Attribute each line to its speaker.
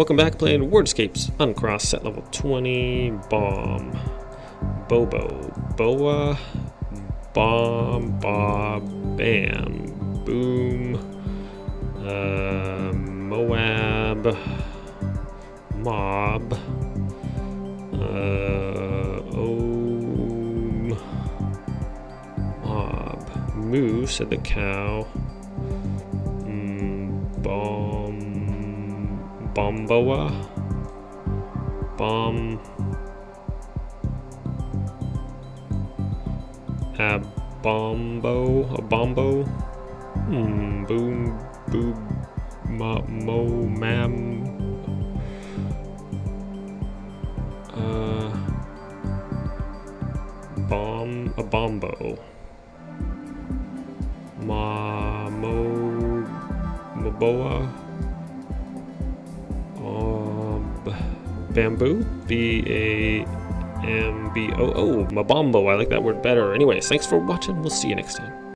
Speaker 1: Welcome back playing Wordscapes. Uncross set level 20. Bomb. Bobo. Boa. Bomb. Bob. Bam. Boom. Uh, Moab. Mob. Uh, Ohm. Mob. Moo, said the cow. Bomboa. Bomb. A bombo. A bombo. Hmm. Boom. Boob. Ma, mo. Mam. Uh. Bomb. A bombo. Ma. Mo. Maboa. Bamboo? B A M B O O. Mabombo. I like that word better. Anyways, thanks for watching. We'll see you next time.